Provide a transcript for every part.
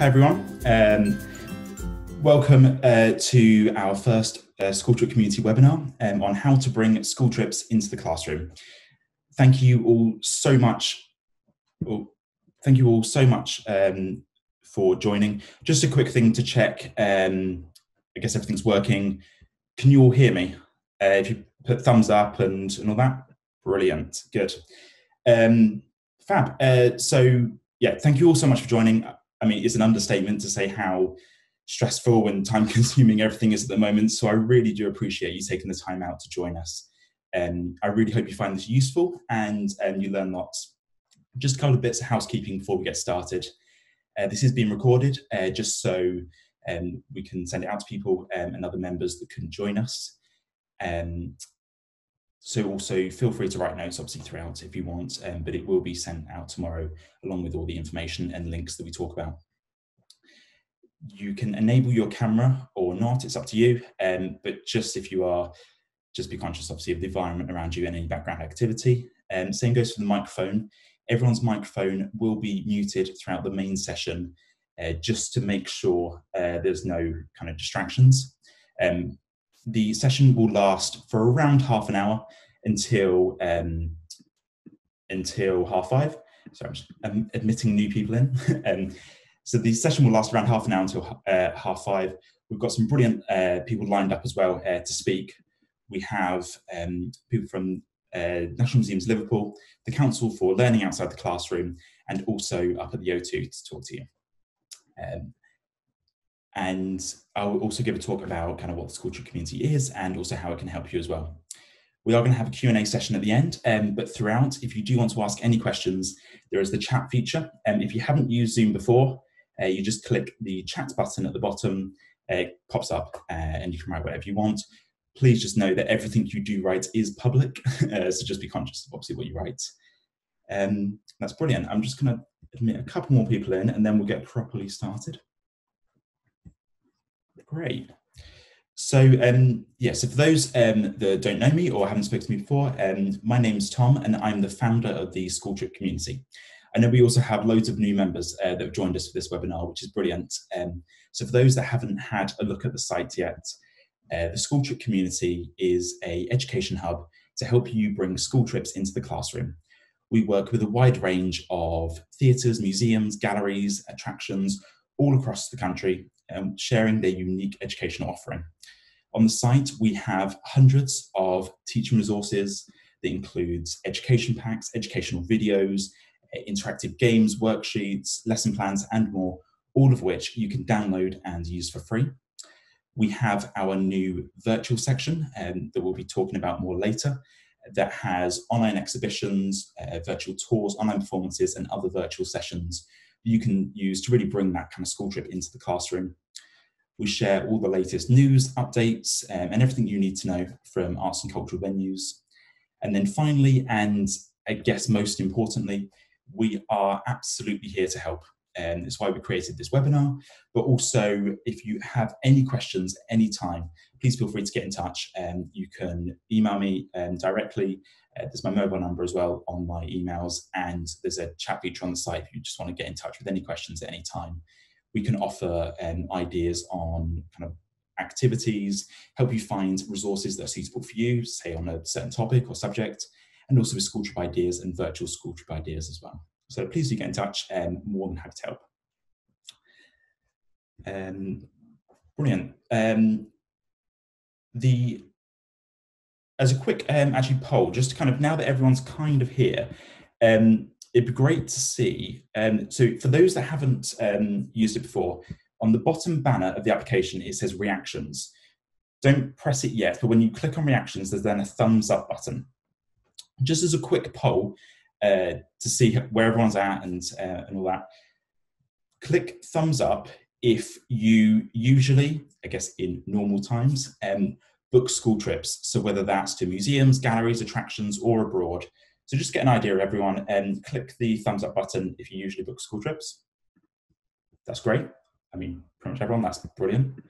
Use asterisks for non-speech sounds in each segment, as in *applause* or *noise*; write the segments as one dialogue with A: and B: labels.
A: Hi, everyone. Um, welcome uh, to our first uh, School Trip Community webinar um, on how to bring school trips into the classroom. Thank you all so much. Well, thank you all so much um, for joining. Just a quick thing to check. Um, I guess everything's working. Can you all hear me? Uh, if you put thumbs up and, and all that, brilliant, good. Um, fab. Uh, so yeah, thank you all so much for joining. I mean, it's an understatement to say how stressful and time consuming *laughs* everything is at the moment. So I really do appreciate you taking the time out to join us. Um, I really hope you find this useful and um, you learn lots. Just a couple of bits of housekeeping before we get started. Uh, this is being recorded uh, just so um, we can send it out to people um, and other members that couldn't join us. Um, so also feel free to write notes obviously throughout if you want, um, but it will be sent out tomorrow along with all the information and links that we talk about. You can enable your camera or not, it's up to you, um, but just if you are, just be conscious obviously of the environment around you and any background activity. Um, same goes for the microphone. Everyone's microphone will be muted throughout the main session uh, just to make sure uh, there's no kind of distractions. Um, the session will last for around half an hour until um, until half five. So I'm just um, admitting new people in. *laughs* um, so the session will last around half an hour until uh, half five. We've got some brilliant uh, people lined up as well uh, to speak. We have um, people from uh, National Museums Liverpool, the Council for Learning Outside the Classroom, and also up at the O2 to talk to you. Um, and I'll also give a talk about kind of what the school trip community is and also how it can help you as well. We are going to have a Q&A session at the end, um, but throughout, if you do want to ask any questions, there is the chat feature. And um, if you haven't used Zoom before, uh, you just click the chat button at the bottom, uh, it pops up, uh, and you can write whatever you want. Please just know that everything you do write is public, *laughs* uh, so just be conscious of obviously what you write. Um, that's brilliant. I'm just going to admit a couple more people in, and then we'll get properly started. Great. So um, yeah, so for those um, that don't know me or haven't spoken to me before, um, my name's Tom and I'm the founder of the School Trip community. I know we also have loads of new members uh, that have joined us for this webinar, which is brilliant. Um, so for those that haven't had a look at the site yet, uh, the School Trip community is a education hub to help you bring school trips into the classroom. We work with a wide range of theatres, museums, galleries, attractions all across the country um, sharing their unique educational offering. On the site, we have hundreds of teaching resources that includes education packs, educational videos, interactive games, worksheets, lesson plans, and more, all of which you can download and use for free. We have our new virtual section um, that we'll be talking about more later that has online exhibitions, uh, virtual tours, online performances, and other virtual sessions you can use to really bring that kind of school trip into the classroom. We share all the latest news, updates, um, and everything you need to know from arts and cultural venues. And then finally, and I guess most importantly, we are absolutely here to help. And it's why we created this webinar. But also, if you have any questions anytime, please feel free to get in touch. And um, you can email me um, directly there's my mobile number as well on my emails, and there's a chat feature on the site if you just want to get in touch with any questions at any time. We can offer um, ideas on kind of activities, help you find resources that are suitable for you, say on a certain topic or subject, and also with school trip ideas and virtual school trip ideas as well. So please do get in touch, and um, more than happy to help. Um, brilliant. Um, the as a quick um, actually poll, just to kind of now that everyone's kind of here, um, it'd be great to see. Um, so for those that haven't um, used it before, on the bottom banner of the application, it says reactions. Don't press it yet, but when you click on reactions, there's then a thumbs up button. Just as a quick poll uh, to see where everyone's at and, uh, and all that, click thumbs up if you usually, I guess in normal times, um, book school trips. So whether that's to museums, galleries, attractions, or abroad. So just get an idea of everyone and click the thumbs up button if you usually book school trips. That's great. I mean, pretty much everyone, that's brilliant.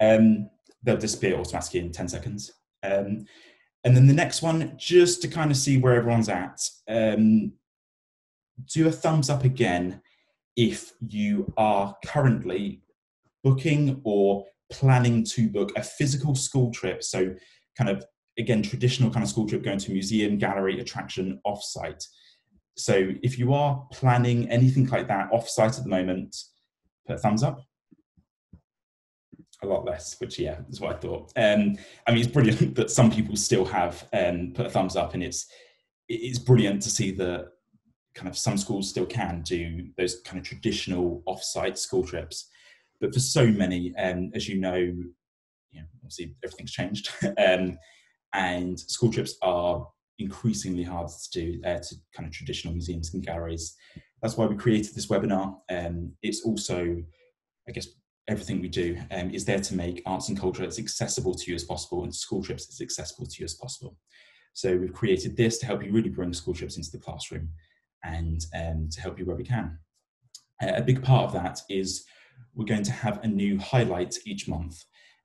A: Um, they'll disappear automatically in 10 seconds. Um, and then the next one, just to kind of see where everyone's at, um, do a thumbs up again if you are currently booking or planning to book a physical school trip, so kind of again traditional kind of school trip going to museum, gallery, attraction, offsite. So if you are planning anything like that offsite at the moment, put a thumbs up. A lot less, which yeah, is what I thought. Um, I mean, it's brilliant *laughs* that some people still have um, put a thumbs up, and it's it's brilliant to see that kind of some schools still can do those kind of traditional off-site school trips but for so many um, as you know you know obviously everything's changed. *laughs* Um, and school trips are increasingly hard to do. Uh, to kind of traditional museums and galleries. That's why we created this webinar. Um, it's also i guess everything we do um, is there to make arts and culture as accessible to you as possible and school trips as accessible to you as possible. So we've created this to help you really bring school trips into the classroom and um, to help you where we can. Uh, a big part of that is we're going to have a new highlight each month.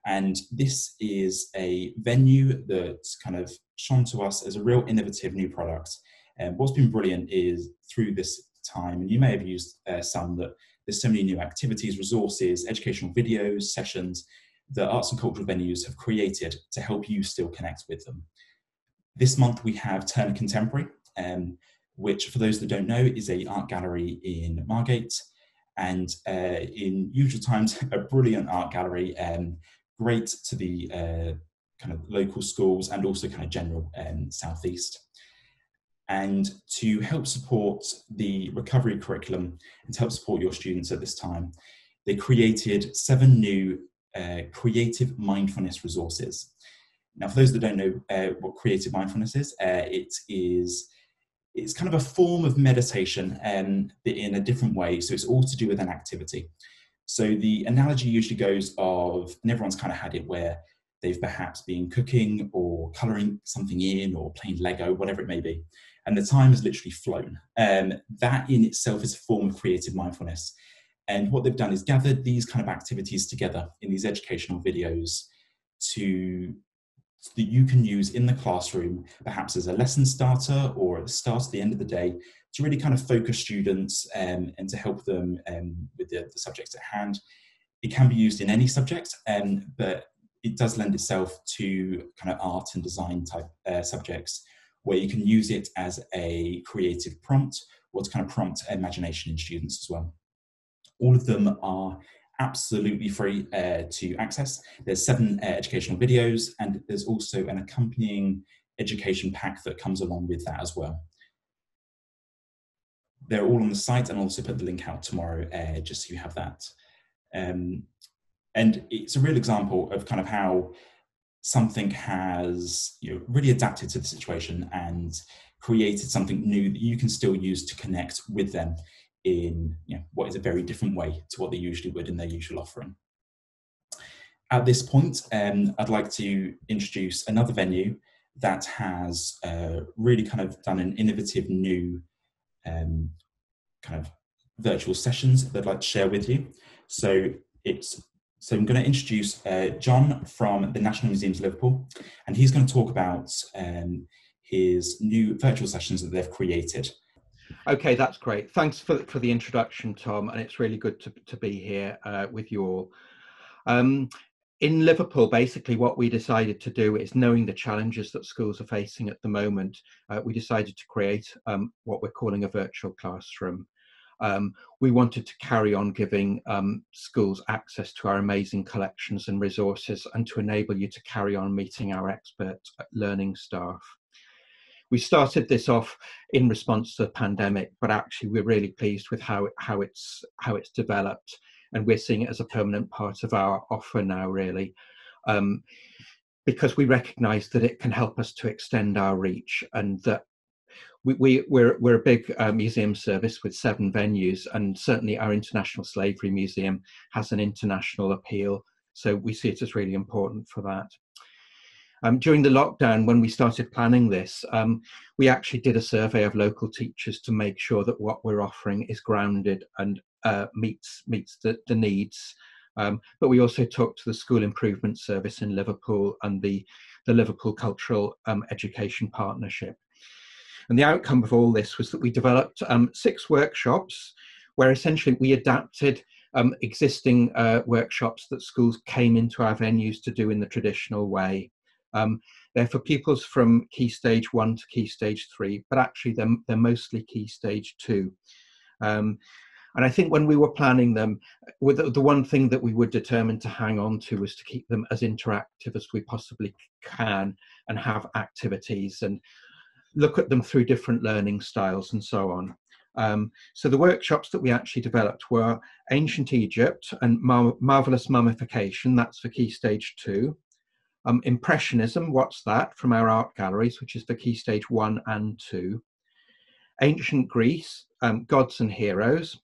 A: And this is a venue that's kind of shown to us as a real innovative new product. And what's been brilliant is through this time, and you may have used uh, some, that there's so many new activities, resources, educational videos, sessions that arts and cultural venues have created to help you still connect with them. This month we have Turner Contemporary, um, which for those that don't know is a art gallery in Margate and uh, in usual times *laughs* a brilliant art gallery um, great to the uh, kind of local schools and also kind of general um, southeast. And to help support the recovery curriculum and to help support your students at this time they created seven new uh, creative mindfulness resources. Now for those that don't know uh, what creative mindfulness is uh, it is it's kind of a form of meditation um, in a different way. So it's all to do with an activity. So the analogy usually goes of, and everyone's kind of had it where they've perhaps been cooking or colouring something in or playing Lego, whatever it may be, and the time has literally flown. Um, that in itself is a form of creative mindfulness. And what they've done is gathered these kind of activities together in these educational videos to that you can use in the classroom, perhaps as a lesson starter or at the start, at the end of the day, to really kind of focus students um, and to help them um, with the, the, subjects at hand. It can be used in any subject, um, but it does lend itself to kind of art and design type uh, subjects where you can use it as a creative prompt or to kind of prompt imagination in students as well. All of them are absolutely free uh, to access. There's seven uh, educational videos, and there's also an accompanying education pack that comes along with that as well. They're all on the site, and I'll also put the link out tomorrow uh, just so you have that. Um, and it's a real example of kind of how something has you know, really adapted to the situation and created something new that you can still use to connect with them in you know, what is a very different way to what they usually would in their usual offering. At this point, um, I'd like to introduce another venue that has uh, really kind of done an innovative new um, kind of virtual sessions that I'd like to share with you. So it's so I'm going to introduce uh, John from the National Museums of Liverpool, and he's going to talk about um, his new virtual sessions that they've created.
B: Okay, that's great. Thanks for, for the introduction, Tom, and it's really good to, to be here uh, with you all. Um, in Liverpool, basically what we decided to do is knowing the challenges that schools are facing at the moment, uh, we decided to create um, what we're calling a virtual classroom. Um, we wanted to carry on giving um, schools access to our amazing collections and resources and to enable you to carry on meeting our expert learning staff we started this off in response to the pandemic, but actually we're really pleased with how how it's how it's developed, and we're seeing it as a permanent part of our offer now, really. Um, because we recognise that it can help us to extend our reach, and that we, we we're we're a big uh, museum service with seven venues, and certainly our International Slavery Museum has an international appeal. So we see it as really important for that. Um, during the lockdown, when we started planning this, um, we actually did a survey of local teachers to make sure that what we're offering is grounded and uh, meets meets the, the needs. Um, but we also talked to the School Improvement Service in Liverpool and the, the Liverpool Cultural um, Education Partnership. And the outcome of all this was that we developed um, six workshops where essentially we adapted um, existing uh, workshops that schools came into our venues to do in the traditional way. Um, they're for pupils from key stage one to key stage three, but actually they're, they're mostly key stage two. Um, and I think when we were planning them, the one thing that we were determined to hang on to was to keep them as interactive as we possibly can and have activities and look at them through different learning styles and so on. Um, so the workshops that we actually developed were Ancient Egypt and Mar Marvelous Mummification, that's for Key Stage 2. Um, Impressionism, what's that, from our art galleries, which is for Key Stage 1 and 2. Ancient Greece, um, Gods and Heroes.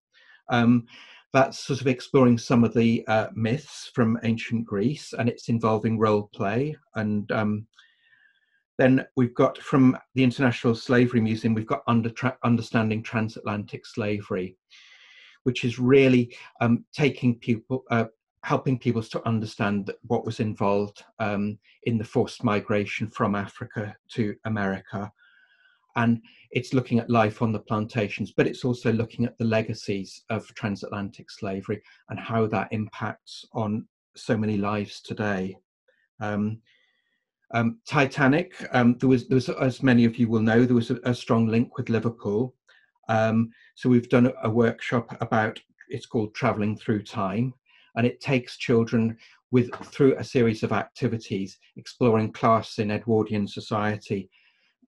B: Um, that's sort of exploring some of the uh, myths from ancient Greece, and it's involving role play. And um, then we've got from the International Slavery Museum, we've got under tra understanding transatlantic slavery, which is really um, taking people, uh, helping people to understand what was involved um, in the forced migration from Africa to America and it's looking at life on the plantations, but it's also looking at the legacies of transatlantic slavery and how that impacts on so many lives today. Um, um, Titanic, um, there, was, there was, as many of you will know, there was a, a strong link with Liverpool. Um, so we've done a, a workshop about, it's called Traveling Through Time, and it takes children with through a series of activities exploring class in Edwardian society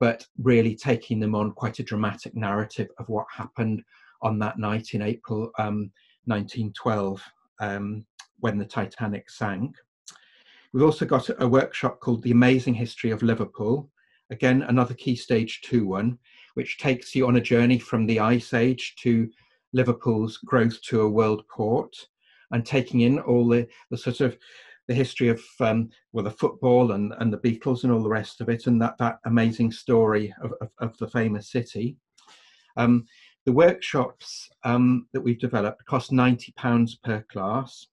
B: but really taking them on quite a dramatic narrative of what happened on that night in April um, 1912 um, when the Titanic sank. We've also got a workshop called The Amazing History of Liverpool, again, another Key Stage 2 one, which takes you on a journey from the Ice Age to Liverpool's growth to a world port and taking in all the, the sort of the history of um, well the football and, and the Beatles and all the rest of it, and that that amazing story of, of, of the famous city. Um, the workshops um, that we've developed cost ninety pounds per class,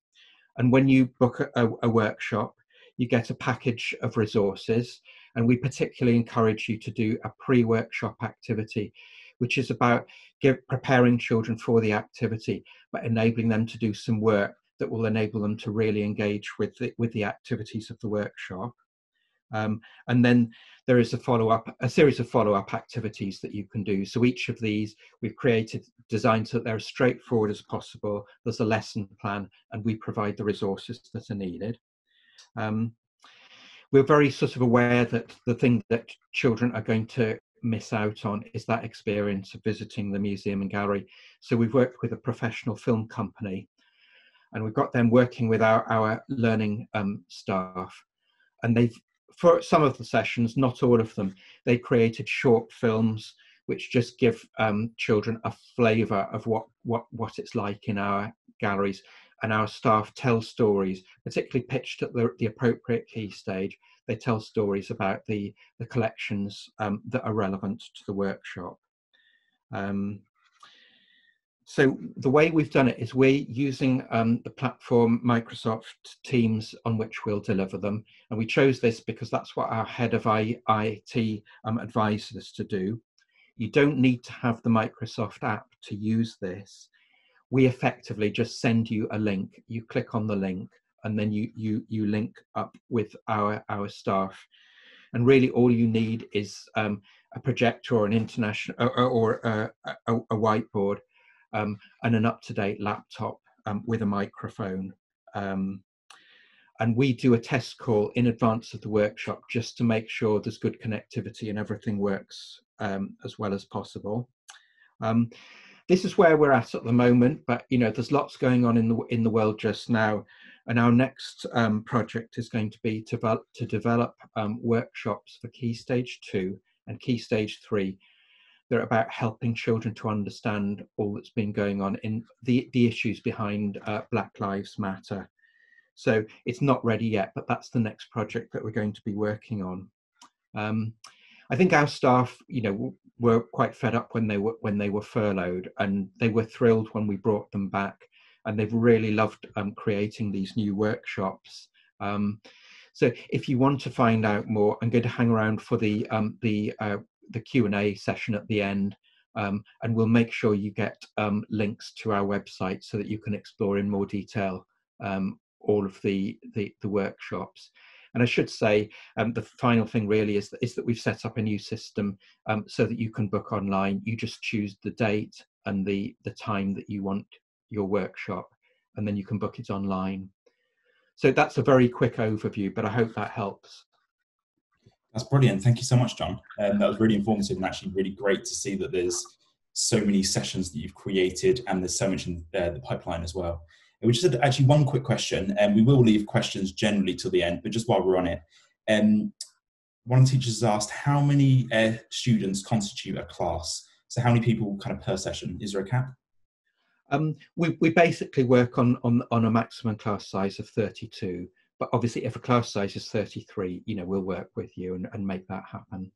B: and when you book a, a workshop, you get a package of resources. And we particularly encourage you to do a pre-workshop activity, which is about give, preparing children for the activity, but enabling them to do some work that will enable them to really engage with the, with the activities of the workshop. Um, and then there is a follow-up, a series of follow-up activities that you can do. So each of these we've created, designed so that they're as straightforward as possible. There's a lesson plan and we provide the resources that are needed. Um, we're very sort of aware that the thing that children are going to miss out on is that experience of visiting the museum and gallery. So we've worked with a professional film company and we've got them working with our, our learning um, staff. And they've, for some of the sessions, not all of them, they created short films which just give um, children a flavour of what, what, what it's like in our galleries. And our staff tell stories, particularly pitched at the, the appropriate key stage. They tell stories about the, the collections um, that are relevant to the workshop. Um, so the way we've done it is we're using um, the platform Microsoft Teams on which we'll deliver them. And we chose this because that's what our head of IT um, advised us to do. You don't need to have the Microsoft app to use this. We effectively just send you a link. You click on the link and then you, you, you link up with our, our staff. And really all you need is um, a projector or an international or, or uh, a, a whiteboard um, and an up-to-date laptop um, with a microphone. Um, and we do a test call in advance of the workshop just to make sure there's good connectivity and everything works um, as well as possible. Um, this is where we're at at the moment, but you know, there's lots going on in the in the world just now, and our next um, project is going to be to develop, to develop workshops for Key Stage Two and Key Stage Three they're about helping children to understand all that's been going on in the, the issues behind uh, Black Lives Matter. So it's not ready yet, but that's the next project that we're going to be working on. Um, I think our staff, you know, were quite fed up when they were when they were furloughed, and they were thrilled when we brought them back, and they've really loved um, creating these new workshops. Um, so if you want to find out more, I'm going to hang around for the um, the uh, the Q&A session at the end Um, and we'll make sure you get um, links to our website so that you can explore in more detail all of the, the, the, workshops. And I should say, um, the final thing really is that, is that we've set up a new system um, so that you can book online. You just choose the date and the, the time that you want your workshop, and then you can book it online. So that's a very quick overview, but I hope that helps.
A: That's brilliant. Thank you so much, John. Um, that was really informative and actually really great to see that there's so many sessions that you've created and there's so much in uh, the pipeline as well. We just had actually one quick question, and we will leave questions generally till the end, but just while we're on it, um, one of the teachers asked how many uh, students constitute a class. So how many people kind of per session? Is there a cap?
B: Um, we, we basically work on, on, on a maximum class size of 32 but obviously if a class size is 33 you know we'll work with you and, and make that happen.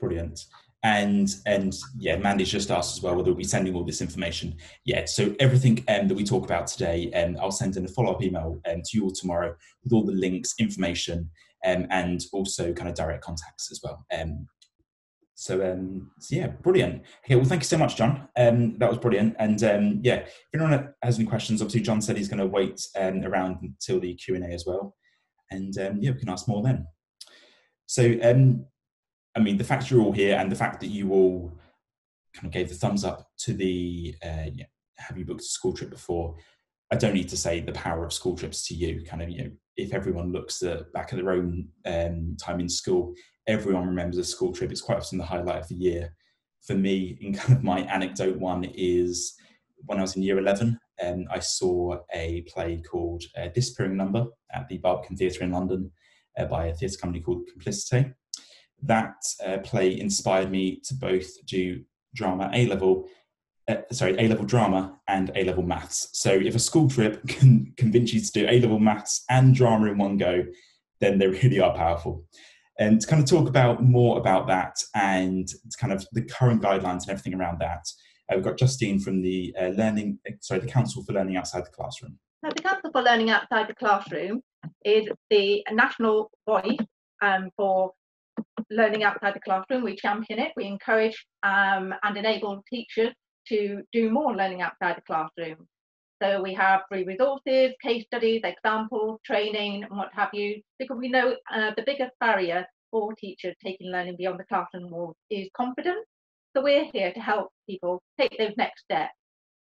A: Brilliant. And and yeah mandy's just asked as well whether we'll be sending all this information yeah so everything um, that we talk about today um, i'll send in a follow-up email um, to you all tomorrow with all the links information um, and also kind of direct contacts as well. Um, so, um, so yeah, brilliant. Okay, well, thank you so much, John. Um, that was brilliant. And um, yeah, if anyone has any questions, obviously John said he's going to wait um, around until the Q and A as well, and um, yeah, we can ask more then. So, um, I mean, the fact you're all here and the fact that you all kind of gave the thumbs up to the uh, yeah, have you booked a school trip before? I don't need to say the power of school trips to you. Kind of, you know, if everyone looks at, back at their own um, time in school, everyone remembers a school trip. It's quite often the highlight of the year. For me, *laughs* in kind of my anecdote one is when I was in year 11, um, I saw a play called uh, Disappearing Number at the Barbican Theatre in London uh, by a theatre company called Complicité. That uh, play inspired me to both do drama A level, uh, sorry, A level drama and A level maths. So if a school trip *laughs* can convince you to do A level maths and drama in one go, then they really are powerful and to kind of talk about more about that and kind of the current guidelines and everything around that. Uh, we've got Justine from the uh, Learning, sorry, the Council for Learning Outside the Classroom.
C: Now, the Council for Learning Outside the Classroom is the national voice um, for learning outside the classroom. We champion it, we encourage um, and enable teachers to do more learning outside the classroom. So we have free resources, case studies, examples, training, and what have you, because we know uh, the biggest barrier for teachers taking learning beyond the classroom walls is confidence. So we're here to help people take those next steps.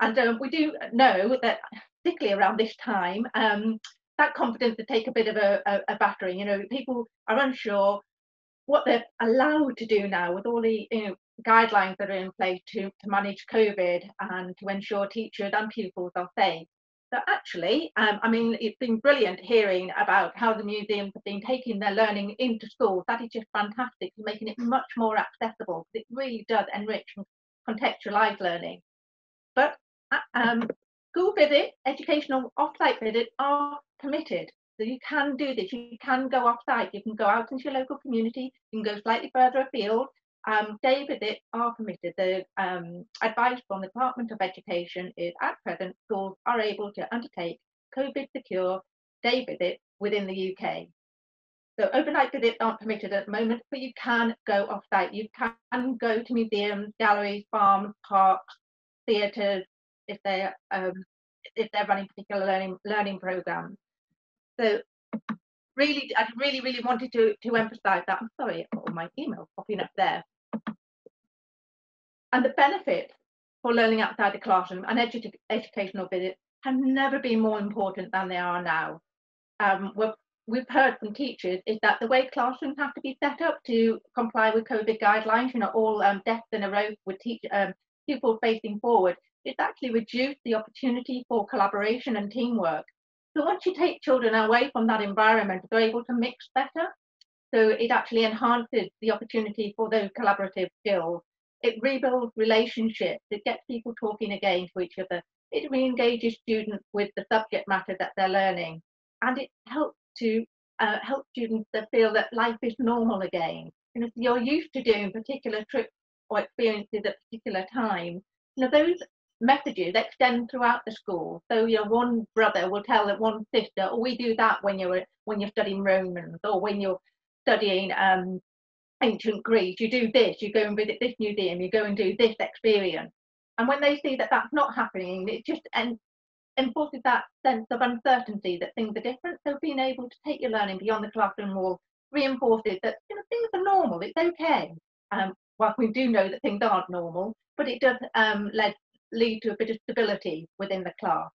C: And um, we do know that, particularly around this time, um, that confidence to take a bit of a, a, a battering. You know, people are unsure what they're allowed to do now with all the you know, guidelines that are in place to, to manage COVID and to ensure teachers and pupils are safe. So actually, um, I mean, it's been brilliant hearing about how the museums have been taking their learning into schools. That is just fantastic, making it much more accessible. It really does enrich and contextualise learning. But uh, um, school visits, educational off-site visits are permitted. So you can do this. You can go off-site. You can go out into your local community. You can go slightly further afield um, day visits are permitted. The um, advice from the Department of Education is at present schools are able to undertake COVID secure day visits within the UK. So overnight visits aren't permitted at the moment, but you can go off site. You can go to museums, galleries, farms, parks, theatres if they're um, if they're running particular learning learning programs. So really, I really, really wanted to to emphasise that. I'm sorry, my email popping up there. And the benefits for learning outside the classroom and edu educational visits have never been more important than they are now. Um, we've heard from teachers is that the way classrooms have to be set up to comply with COVID guidelines, you know, all um, desks in a row with teach, um, people facing forward, it's actually reduced the opportunity for collaboration and teamwork. So once you take children away from that environment, they're able to mix better. So it actually enhances the opportunity for those collaborative skills it rebuilds relationships, it gets people talking again to each other, it re-engages students with the subject matter that they're learning, and it helps to uh, help students to feel that life is normal again. You know, you're used to doing particular trips or experiences at particular times. You know, those messages extend throughout the school. So your one brother will tell that one sister, "Oh, we do that when you're when you're studying Romans, or when you're studying um, ancient Greece, you do this, you go and visit this museum, you go and do this experience. And when they see that that's not happening, it just en- enforces that sense of uncertainty that things are different. So being able to take your learning beyond the classroom wall reinforces that you know, things are normal, it's okay. Um, well, we do know that things aren't normal, but it does um, lead, lead to a bit of stability within the class.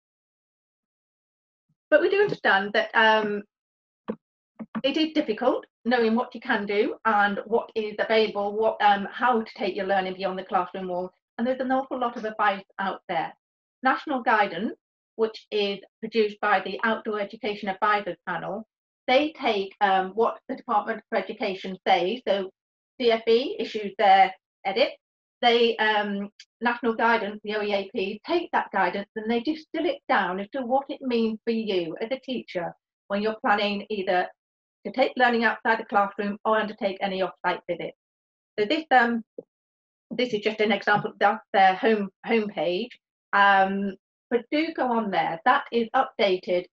C: But we do understand that um, it is difficult knowing what you can do and what is available, what um, how to take your learning beyond the classroom wall. And there's an awful lot of advice out there. National guidance, which is produced by the Outdoor Education Advisors Panel, they take um, what the Department for Education says. So DfE issues their edit. They um, national guidance, the OEAP, take that guidance and they distill it down as to what it means for you as a teacher when you're planning either to take learning outside the classroom or undertake any off-site visits. So this um, this is just an example. That's their home homepage. Um, but do go on there. That is updated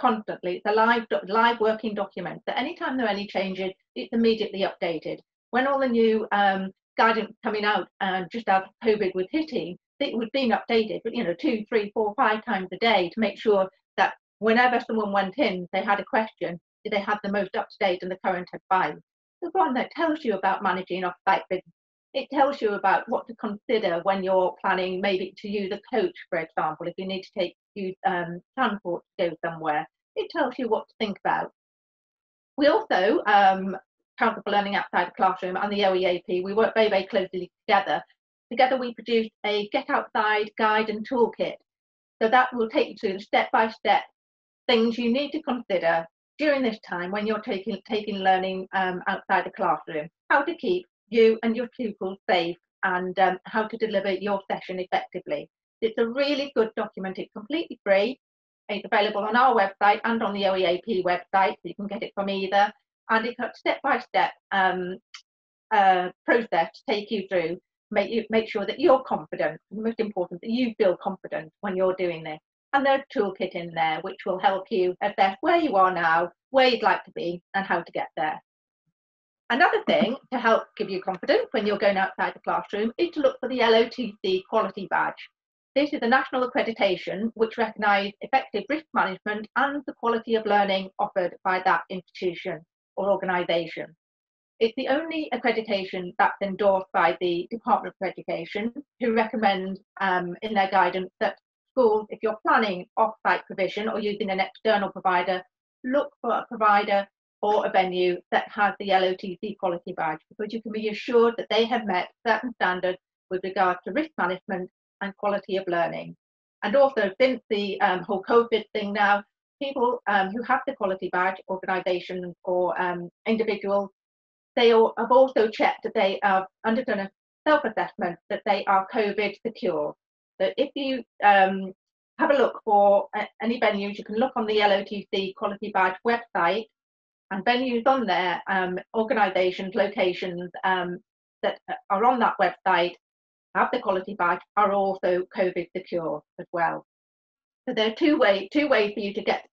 C: constantly. It's a live live working document. So anytime there are any changes, it's immediately updated. When all the new um, guidance coming out and uh, just as COVID was hitting, it was being updated, but you know, two, three, four, five times a day to make sure that whenever someone went in, they had a question, did they have the most up to date and the current advice? The one that tells you about managing off-site business. It tells you about what to consider when you're planning maybe to use a coach, for example, if you need to take use um, transport to go somewhere. It tells you what to think about. We also, um, Council for Learning Outside the Classroom and the OEAP, we work very, very closely together. Together we produce a Get Outside guide and toolkit. So that will take you through the step-by-step things you need to consider during this time when you're taking, taking learning um, outside the classroom, how to keep you and your pupils safe and um, how to deliver your session effectively. It's a really good document, it's completely free. It's available on our website and on the OEAP website, so you can get it from either. And it's a step-by-step um, uh, process to take you through, make you make sure that you're confident. The most important that you feel confident when you're doing this and there's a toolkit in there which will help you assess where you are now, where you'd like to be, and how to get there. Another thing to help give you confidence when you're going outside the classroom is to look for the LOTC quality badge. This is a national accreditation which recognises effective risk management and the quality of learning offered by that institution or organisation. It's the only accreditation that's endorsed by the Department for Education, who recommend um, in their guidance that if you're planning off-site provision or using an external provider, look for a provider or a venue that has the LOTC quality badge because you can be assured that they have met certain standards with regard to risk management and quality of learning. And also, since the um, whole COVID thing now, people um, who have the quality badge, organisations or um, individuals, they all, have also checked that they have undergone a self-assessment that they are COVID secure. So if you um, have a look for any venues, you can look on the LOTC Quality Badge website and venues on there, um, organisations, locations um, that are on that website have the quality badge are also COVID secure as well. So there are two way two ways for you to get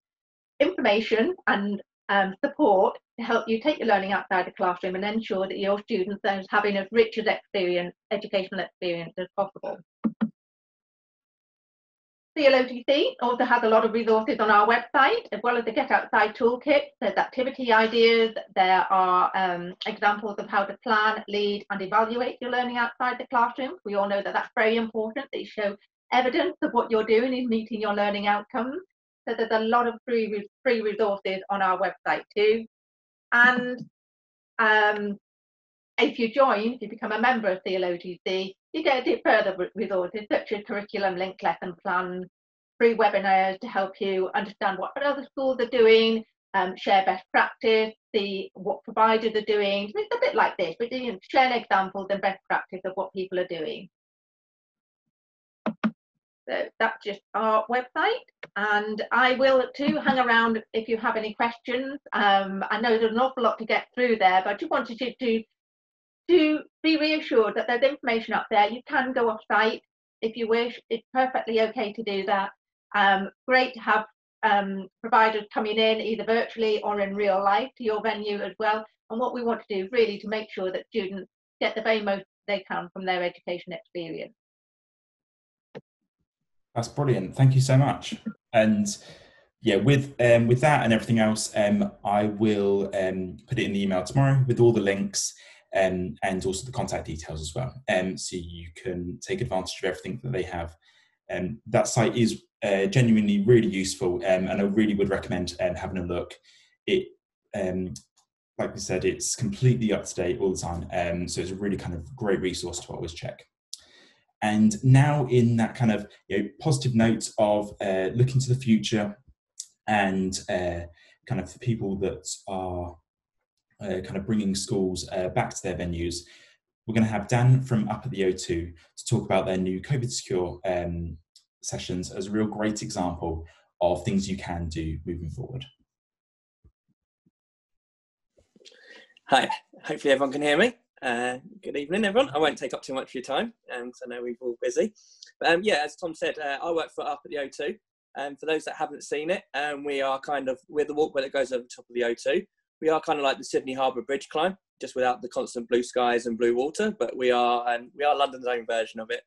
C: information and um, support to help you take your learning outside the classroom and ensure that your students are having as rich as experience, educational experience as possible. CLOTC also has a lot of resources on our website, as well as the Get Outside toolkit. There's activity ideas, there are um, examples of how to plan, lead and evaluate your learning outside the classroom. We all know that that's very important, that you show evidence of what you're doing is meeting your learning outcomes. So there's a lot of free, free resources on our website too. And um, if you join, you become a member of CLOTC, you get a further resources such as curriculum link lesson plans, free webinars to help you understand what other schools are doing, um, share best practice, see what providers are doing. It's a bit like this, but you know, share examples and best practice of what people are doing. So that's just our website. And I will too hang around if you have any questions. Um, I know there's an awful lot to get through there, but I just wanted you to to be reassured that there's information up there. You can go off site if you wish. It's perfectly okay to do that. Um, great to have um, providers coming in either virtually or in real life to your venue as well. And what we want to do really to make sure that students get the very most they can from their education experience.
A: That's brilliant. Thank you so much. And yeah, with um, with that and everything else, um, I will um, put it in the email tomorrow with all the links um, and also the contact details as well, um, so you can take advantage of everything that they have. Um, that site is uh, genuinely really useful, um, and I really would recommend um, having a look. It, um, like we said, it's completely up to date all the time, so it's a really kind of great resource to always check. And now, in that kind of you know, positive note of uh, looking to the future, and uh, kind of for people that are uh, kind of bringing schools uh, back to their venues, we're going to have Dan from Up at the O2 to talk about their new COVID secure um, sessions as a real great example of things you can do moving forward.
D: Hi, hopefully everyone can hear me. Uh, good evening, everyone. I won't take up too much of your time, um, I know we're all busy. But um, yeah, as Tom said, uh, I work for Up at the O2. And um, for those that haven't seen it, um, we are kind of, we're the walkway that goes over the top of the O2. We are kind of like the Sydney Harbour Bridge climb, just without the constant blue skies and blue water, but we are, um, we are London's own version of it.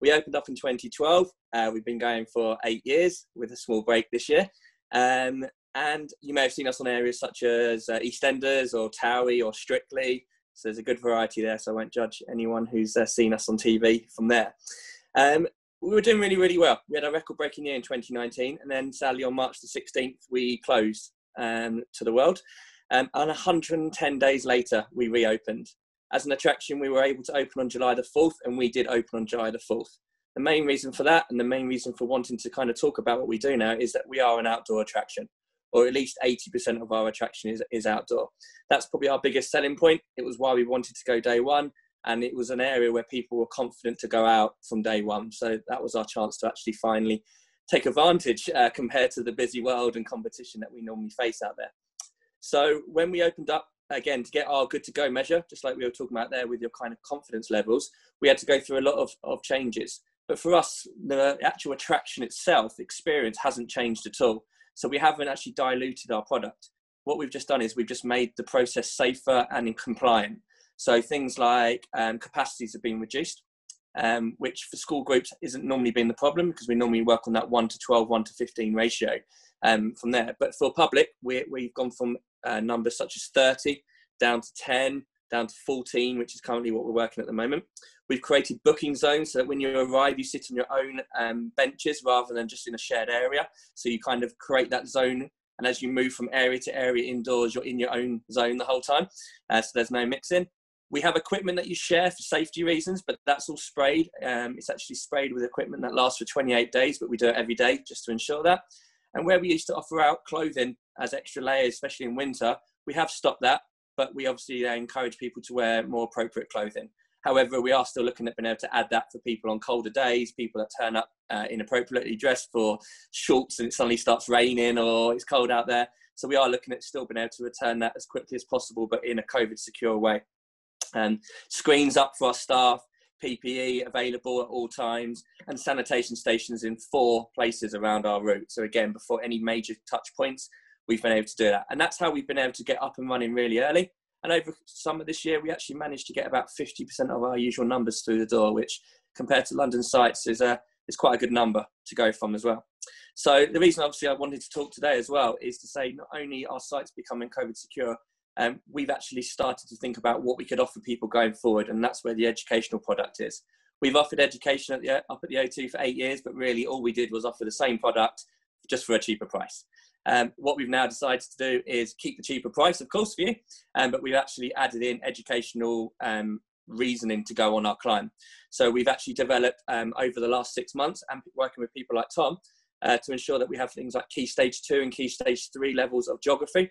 D: We opened up in 2012. Uh, we've been going for eight years with a small break this year. Um, and you may have seen us on areas such as uh, EastEnders or Towie or Strictly. So there's a good variety there. So I won't judge anyone who's uh, seen us on TV from there. Um, we were doing really, really well. We had a record-breaking year in 2019, and then sadly on March the 16th we closed um, to the world. Um, and 110 days later, we reopened as an attraction, we were able to open on July the 4th, and we did open on July the 4th. The main reason for that, and the main reason for wanting to kind of talk about what we do now, is that we are an outdoor attraction, or at least 80% of our attraction is, is outdoor. That's probably our biggest selling point. It was why we wanted to go day one, and it was an area where people were confident to go out from day one. So that was our chance to actually finally take advantage uh, compared to the busy world and competition that we normally face out there. So when we opened up again to get our good to go measure just like we were talking about there with your kind of confidence levels we had to go through a lot of, of changes. But for us the actual attraction itself experience hasn't changed at all. So we haven't actually diluted our product. What we've just done is we've just made the process safer and compliant. So things like um, capacities have been reduced um, which for school groups isn't normally been the problem because we normally work on that 1 to 12 1 to 15 ratio um, from there. But for public we, we've gone from uh, numbers such as 30 down to 10 down to 14 which is currently what we're working at the moment. We've created booking zones so that when you arrive you sit on your own um, benches rather than just in a shared area. So you kind of create that zone and as you move from area to area indoors you're in your own zone the whole time. Uh, so there's no mixing we have equipment that you share for safety reasons but that's all sprayed um, it's actually sprayed with equipment that lasts for 28 days but we do it every day just to ensure that and where we used to offer out clothing as extra layers, especially in winter, we have stopped that, but we obviously uh, encourage people to wear more appropriate clothing. However, we are still looking at being able to add that for people on colder days, people that turn up uh, inappropriately dressed for shorts and it suddenly starts raining or it's cold out there. So we are looking at still being able to return that as quickly as possible, but in a COVID secure way. And screens up for our staff, PPE available at all times, and sanitation stations in four places around our route. So again, before any major touch points, we've been able to do that. And that's how we've been able to get up and running really early. And over summer this year, we actually managed to get about 50% of our usual numbers through the door, which compared to London sites is a is quite a good number to go from as well. So the reason obviously I wanted to talk today as well is to say not only are sites becoming COVID secure, um, we've actually started to think about what we could offer people going forward, and that's where the educational product is. We've offered education at the, up at the O2 for eight years, but really all we did was offer the same product just for a cheaper price. Um, what we've now decided to do is keep the cheaper price, of course, for you, um, but we've actually added in educational um, reasoning to go on our climb. So we've actually developed um, over the last six months and working with people like Tom uh, to ensure that we have things like key stage two and key stage three levels of geography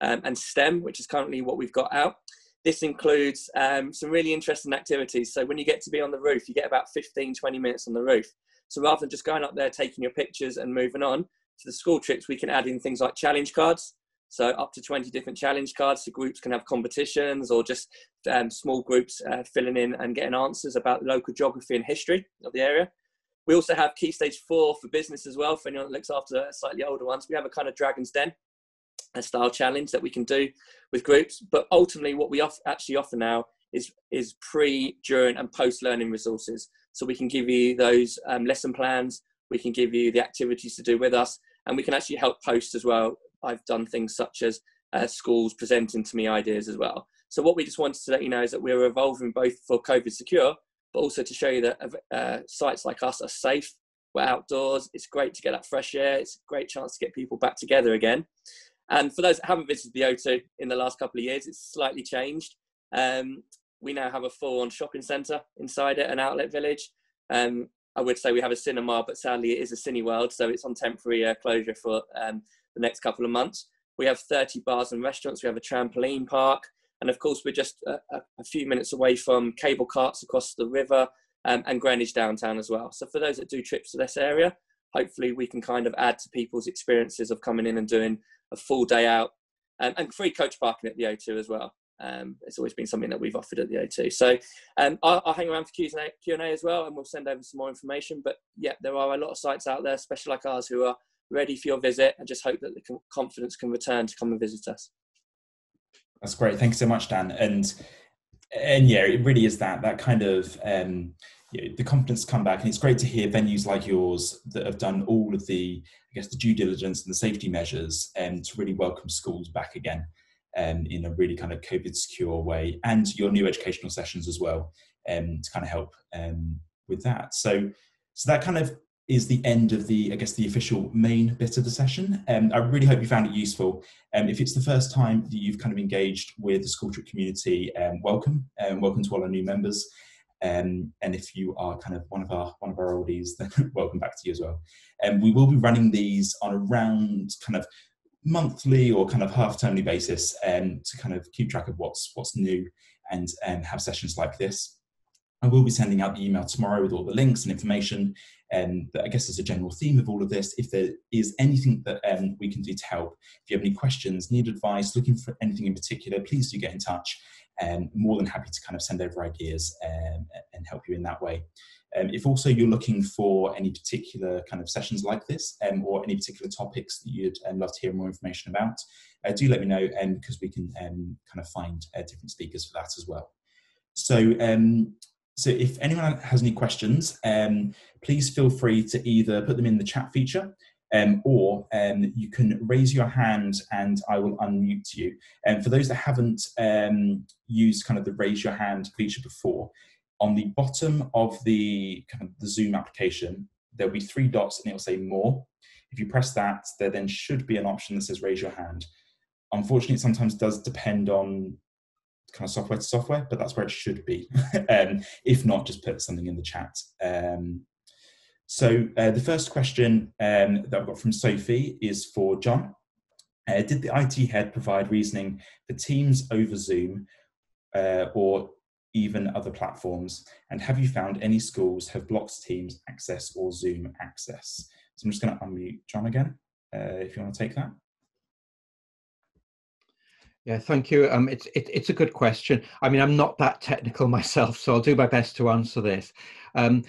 D: um, and STEM, which is currently what we've got out. This includes um, some really interesting activities. So when you get to be on the roof, you get about 15, 20 minutes on the roof. So rather than just going up there, taking your pictures and moving on to the school trips, we can add in things like challenge cards. So up to 20 different challenge cards. So groups can have competitions or just um, small groups uh, filling in and getting answers about local geography and history of the area. We also have Key Stage 4 for business as well, for anyone that looks after slightly older ones. We have a kind of Dragon's Den a style challenge that we can do with groups. But ultimately, what we off- actually offer now is is pre, during, and post learning resources. So we can give you those um, lesson plans. We can give you the activities to do with us, and we can actually help post as well. I've done things such as uh, schools presenting to me ideas as well. So what we just wanted to let you know is that we're evolving both for COVID secure, but also to show you that uh, sites like us are safe. We're outdoors. It's great to get that fresh air. It's a great chance to get people back together again. And for those that haven't visited the O2 in the last couple of years, it's slightly changed. Um, we now have a full-on shopping centre inside it, an outlet village. Um, I would say we have a cinema, but sadly it is a Cineworld, so it's on temporary uh, closure for um, the next couple of months. We have 30 bars and restaurants. We have a trampoline park. And of course, we're just a, a few minutes away from cable carts across the river um, and Greenwich downtown as well. So for those that do trips to this area, hopefully we can kind of add to people's experiences of coming in and doing a full day out um, and free coach parking at the O2 as well. Um, it's always been something that we've offered at the O2. So um, I'll, I'll, hang around for Q&A, Q&A as well, and we'll send over some more information. But yeah, there are a lot of sites out there, especially like ours, who are ready for your visit and just hope that the confidence can return to come and visit us.
A: That's great. Thanks so much, Dan. And and yeah, it really is that that kind of um, you know, the confidence come back, and it's great to hear venues like yours that have done all of the I guess the due diligence and the safety measures um, to really welcome schools back again um, in a really kind of COVID secure way, and your new educational sessions as well um, to kind of help um, with that. So so that kind of is the end of the, I guess, the official main bit of the session. Um, I really hope you found it useful. Um, if it's the first time that you've kind of engaged with the school trip community, um, welcome, um, welcome to all our new members. Um, and if you are kind of one of our one of our oldies, *laughs* then welcome back to you as well. And um, we will be running these on a round kind of monthly or kind of half termly basis um, to kind of keep track of what's what's new and and have sessions like this. I will be sending out the email tomorrow with all the links and information. And um, I guess as a general theme of all of this, if there is anything that um, we can do to help, if you have any questions, need advice, looking for anything in particular, please do get in touch. And um, more than happy to kind of send over ideas um, and help you in that way. Um, if also you're looking for any particular kind of sessions like this um, or any particular topics that you'd um, love to hear more information about, uh, do let me know because we can kind of find uh, different speakers for that as well. So so if anyone has any questions, um, please feel free to either put them in the chat feature um, or um, you can raise your hand and I will unmute you. And for those that haven't um, used kind of the raise your hand feature before, on the bottom of the kind of the Zoom application, there'll be three dots and it'll say more. If you press that, there then should be an option that says raise your hand. Unfortunately, it sometimes does depend on kind of software to software, but that's where it should be. *laughs* um, if not, just put something in the chat. Um, so uh, the first question um, that I've got from Sophie is for John. Uh, did the IT head provide reasoning for Teams over Zoom uh, or even other platforms? And have you found any schools have blocked Teams access or Zoom access? So I'm just going to unmute John again, uh, if you want to take that.
B: Yeah, thank you. Um, it's it, it's a good question. I mean, I'm not that technical *laughs* myself, so I'll do my best to answer this. Um,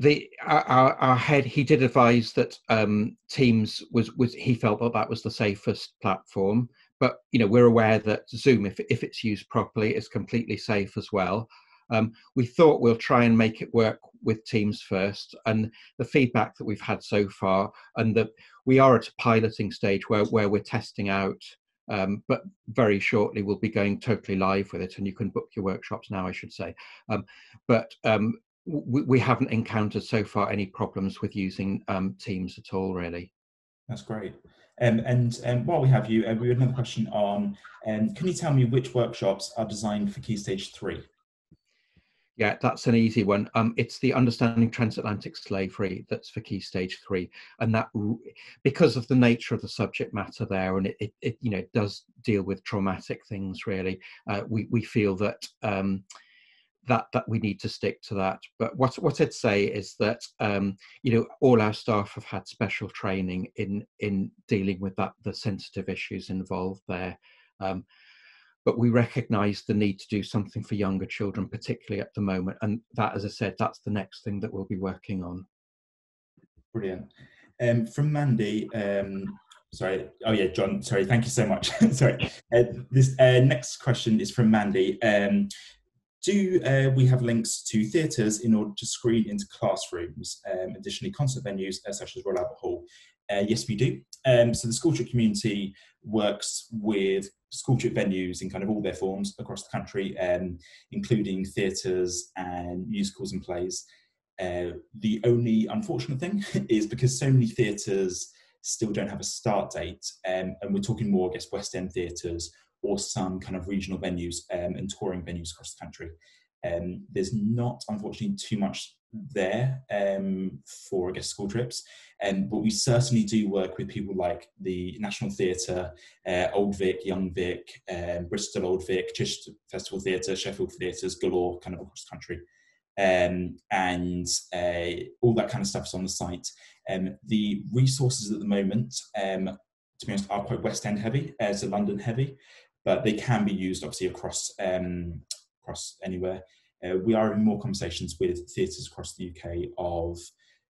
B: the our, our, head he did advise that um, Teams was was he felt that that was the safest platform, but you know we're aware that Zoom, if if it's used properly, is completely safe as well. Um, we thought we'll try and make it work with Teams first, and the feedback that we've had so far, and that we are at a piloting stage where where we're testing out um, but very shortly we'll be going totally live with it and you can book your workshops now i should say um, but um, we, we, haven't encountered so far any problems with using um, teams at all really
A: that's great um, and um, while we have you uh, we have another question on can you tell me which workshops are designed for key stage three
B: yeah, that's an easy one. Um, it's the understanding transatlantic slavery that's for key stage three, and that because of the nature of the subject matter there, and it, it, it you know does deal with traumatic things. Really, uh, we we feel that um, that that we need to stick to that. But what what I'd say is that um, you know all our staff have had special training in in dealing with that the sensitive issues involved there. Um, but we recognize the need to do something for younger children, particularly at the moment. And that, as I said, that's the next thing that we'll be working on.
A: Brilliant. Um, from Mandy, um, sorry. Oh yeah, John. Sorry. Thank you so much. *laughs* sorry. Uh, this uh, next question is from Mandy. Um, do uh, we have links to theatres in order to screen into classrooms? Um, additionally, concert venues uh, such as Royal Albert Hall. Uh, yes, we do. Um, so the school trip community works with school trip venues in kind of all their forms across the country, um, including theatres and musicals and plays. Uh, the only unfortunate thing *laughs* is because so many theatres still don't have a start date, um, and we're talking more, I guess, West End theatres or some kind of regional venues um, and touring venues across the country. Um, there's not, unfortunately, too much there um, for, I guess, school trips. Um, but we certainly do work with people like the National Theatre, uh, Old Vic, Young Vic, um, Bristol Old Vic, Chichester Festival Theatre, Sheffield Theatres, galore kind of across the country. Um, and uh, all that kind of stuff is on the site. Um, the resources at the moment, um, to be honest, are quite West End heavy, uh, so London heavy, but they can be used obviously across um, across anywhere. Uh, we are in more conversations with theatres across the UK of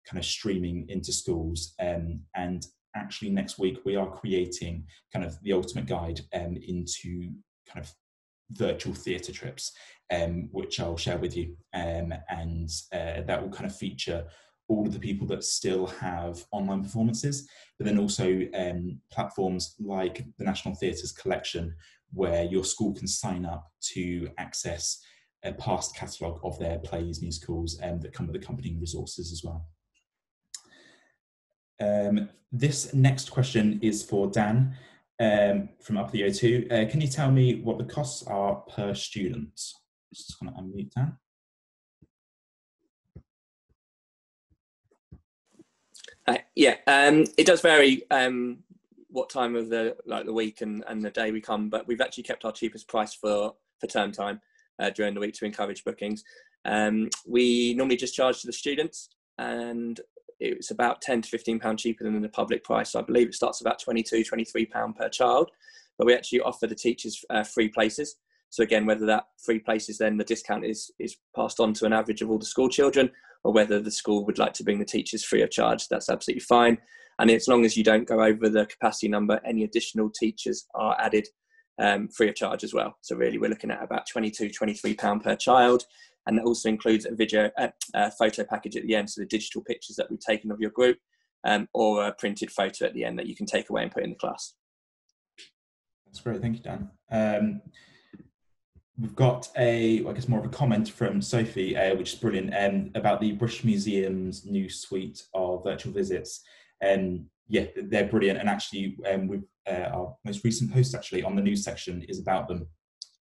A: kind of streaming into schools. Um, and actually, next week we are creating kind of the ultimate guide um, into kind of virtual theatre trips, um, which I'll share with you. Um, and uh, that will kind of feature all of the people that still have online performances, but then also um, platforms like the National Theatres Collection, where your school can sign up to access a past catalogue of their plays, musicals, and um, that come with accompanying resources as well. Um, this next question is for Dan um, from Up the O2. Uh, can you tell me what the costs are per student? Just going to unmute Dan.
D: Uh, yeah, um, it does vary um, what time of the like the week and, and the day we come, but we've actually kept our cheapest price for for term time uh, during the week to encourage bookings. Um, we normally just charge to the students, and it's about 10 to 15 pound cheaper than the public price. I believe it starts about 22, 23 pound per child, but we actually offer the teachers uh, free places. So again, whether that free places then the discount is is passed on to an average of all the school children, or whether the school would like to bring the teachers free of charge, that's absolutely fine. And as long as you don't go over the capacity number, any additional teachers are added um, free of charge as well. So really, we're looking at about 22, 23 pound per child, and that also includes a video, uh, a photo package at the end, so the digital pictures that we've taken of your group, um, or a printed photo at the end that you can take away and put in the class.
A: That's great, thank you, Dan. Um, we've got a, well, I guess more of a comment from Sophie, uh, which is brilliant, um, about the British Museum's new suite of virtual visits. Um, yeah, they're brilliant, and actually, um, we've, uh, our most recent post actually on the news section is about them.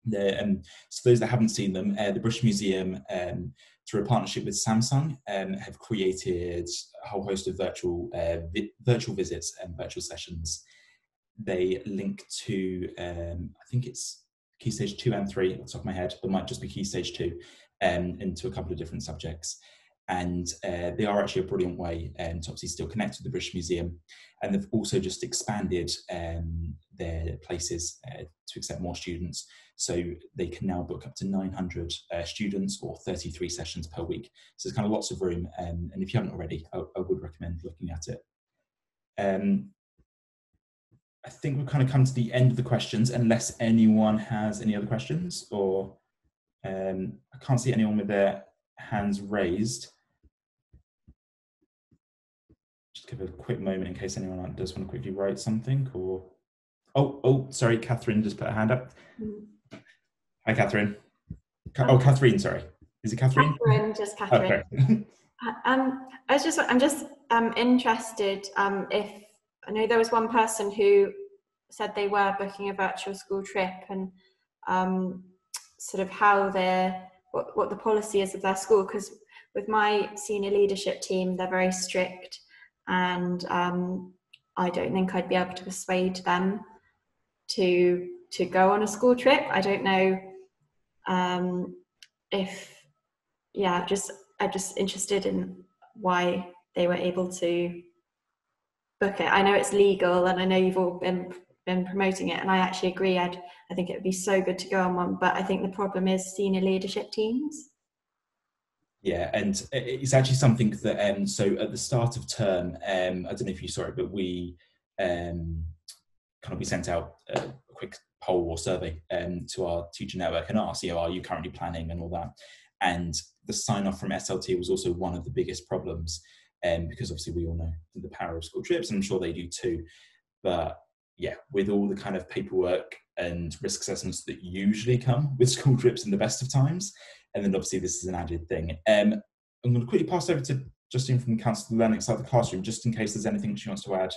A: Um, so those that haven't seen them, uh, the British Museum, um, through a partnership with Samsung, um, have created a whole host of virtual uh, vi virtual visits and virtual sessions. They link to, um, I think it's Key Stage 2 and 3 off the top of my head, but might just be Key Stage 2, um, into a couple of different subjects. And uh, they are actually a brilliant way um, to obviously still connect with the British Museum. And they've also just expanded um, their places uh, to accept more students. So they can now book up to 900 uh, students or 33 sessions per week. So there's kind of lots of room. Um, and if you haven't already, I, I would recommend looking at it. Um, I think we've kind of come to the end of the questions, unless anyone has any other questions, or um, I can't see anyone with their hands raised. Just give a quick moment in case anyone does want to quickly write something, or oh, oh, sorry, Catherine just put her hand up. Hi, Catherine. Oh, Catherine, sorry. Is it Catherine?
E: Catherine, just Catherine. Okay. *laughs* um, I was just, I'm just um, interested um, if I know there was one person who said they were booking a virtual school trip and um, sort of how they're what, what the policy is of their school because with my senior leadership team they're very strict and um, I don't think I'd be able to persuade them to to go on a school trip. I don't know um, if yeah, just I'm just interested in why they were able to book it. I know it's legal, and I know you've all been been promoting it, and I actually agree. I'd I think it would be so good to go on one, but I think the problem is senior leadership teams.
A: Yeah, and it's actually something that um, so at the start of term, um, I don't know if you saw it, but we um, kind of we sent out a quick poll or survey um, to our teacher network and asked, you know, are you currently planning and all that? And the sign off from SLT was also one of the biggest problems um, because obviously we all know the power of school trips, and I'm sure they do too. But yeah, with all the kind of paperwork and risk assessments that usually come with school trips in the best of times, and then obviously this is an added thing. Um, I'm going to quickly pass over to Justine from the Council of Learning outside the classroom, just in case there's anything she wants to add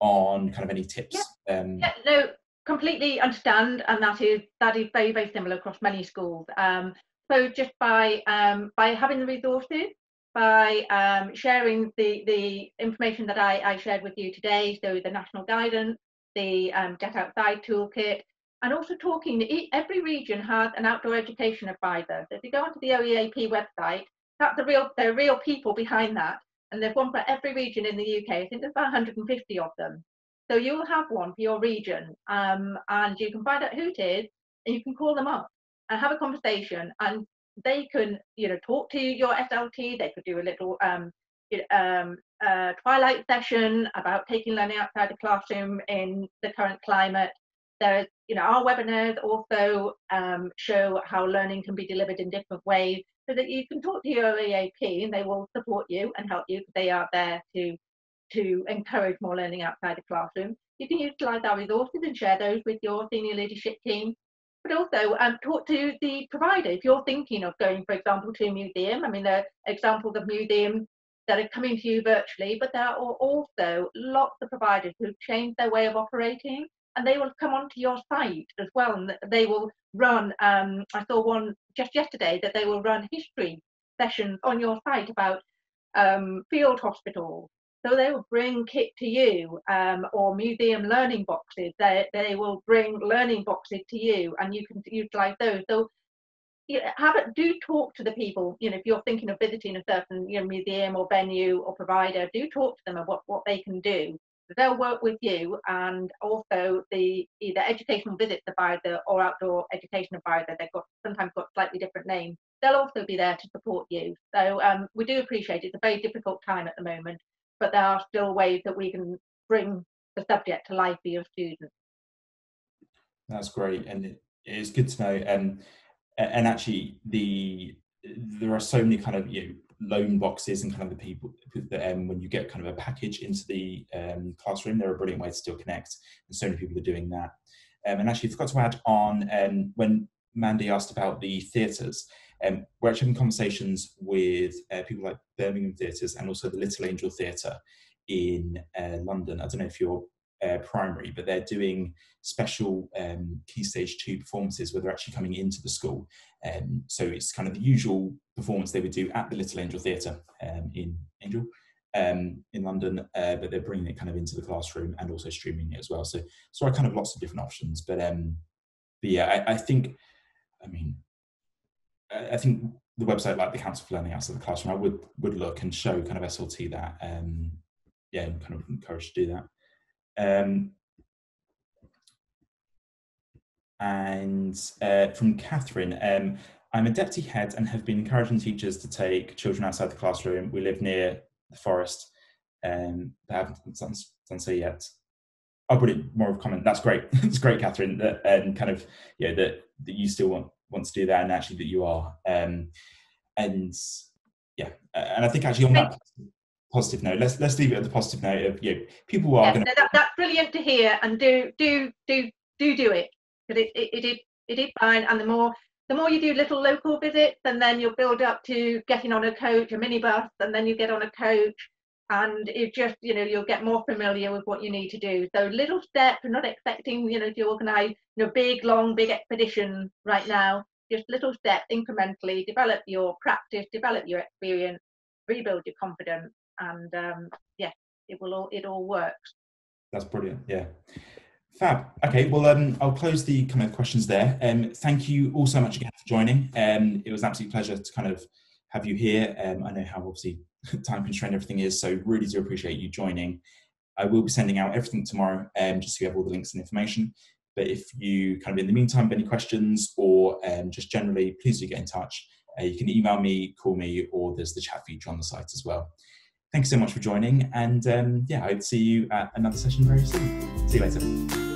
A: on kind of any tips.
C: Yeah, um, yeah no, completely understand, and that is that is very very similar across many schools. Um, so just by um, by having the resources, by um, sharing the the information that I, I shared with you today, so the national guidance, the um, Get Outside toolkit, and also talking. Every region has an outdoor education advisor. So if you go onto the OEAP website, that's the real there are real people behind that, and there's one for every region in the UK. I think there's about 150 of them. So you'll have one for your region, um, and you can find out who it is, and you can call them up and have a conversation, and they can, you know, talk to your SLT. They could do a little um, um, uh, twilight session about taking learning outside the classroom in the current climate. There's, you know, our webinars also um, show how learning can be delivered in different ways, so that you can talk to your EAP and they will support you and help you. They are there to to encourage more learning outside the classroom. You can utilise our resources and share those with your senior leadership team, but also um, talk to the provider. If you're thinking of going, for example, to a museum, I mean, there are examples of museums that are coming to you virtually, but there are also lots of providers who've changed their way of operating and they will come onto your site as well and they will run um, i saw one just yesterday that they will run history sessions on your site about um, field hospitals so they will bring kit to you um, or museum learning boxes. They, they will bring learning boxes to you and you can utilize those. So have it, do talk to the people, you know, if you're thinking of visiting a certain you know, museum or venue or provider, do talk to them about what what they can do. They'll work with you and also the either educational visits advisor or outdoor education advisor, they've got sometimes got slightly different names. They'll also be there to support you. So um, we do appreciate it. it's a very difficult time at the moment but there are still ways that we can bring the subject to life for your students.
A: That's great, and it is good to know. And and actually, the there are so many kind of you know, loan boxes and kind of the people that um, when you get kind of a package into the um, classroom, they're a brilliant way to still connect, and so many people are doing that. Um, and actually, I forgot to add on um, when Mandy asked about the theatres. Um, we're actually having conversations with uh, people like Birmingham Theatres and also the Little Angel Theatre in uh, London. I don't know if you're uh, primary, but they're doing special um, Key Stage 2 performances where they're actually coming into the school. Um, so it's kind of the usual performance they would do at the Little Angel Theatre um, in Angel. Um, in London, uh, but they're bringing it kind of into the classroom and also streaming it as well. So, so I kind of lots of different options. But, um, but yeah, I, I think, I mean, I think the website like the Council for Learning Outside the Classroom, I would would look and show kind of SLT that, um, yeah, and kind of encourage to do that. Um, and uh, from Catherine, um, I'm a deputy head and have been encouraging teachers to take children outside the classroom. We live near the forest, um, but haven't done, done so yet. I'll put it more of a comment. That's great. *laughs* That's great, Catherine. That and kind of yeah, that that you still want want to do that, and actually that you are. Um, and yeah, and I think actually on that positive note, let's let's leave it at the positive note of you know, people are yeah, going.
C: to... that, that's brilliant to hear, and do do do do do it. Because it it, it it it is fine, and the more the more you do little local visits, and then you'll build up to getting on a coach, a minibus, and then you get on a coach, and it just you know you'll get more familiar with what you need to do. So little steps we're not expecting you know to organize you know big long big expedition right now. Just little steps incrementally. Develop your practice develop your experience rebuild your confidence and um yeah it will all it all works
A: that's brilliant yeah fab okay well um i'll close the kind of questions there um thank you all so much again for joining um it was an absolute pleasure to kind of have you here um i know how obviously *laughs* time constrained everything is. So really do appreciate you joining. I will be sending out everything tomorrow, um, just so you have all the links and information. But if you kind of in the meantime have any questions or um, just generally, please do get in touch. Uh, you can email me, call me, or there's the chat feature on the site as well. Thanks so much for joining. And um, yeah, I'd see you at another session very soon. See you later.